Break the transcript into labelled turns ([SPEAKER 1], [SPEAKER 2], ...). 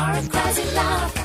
[SPEAKER 1] Our crazy love.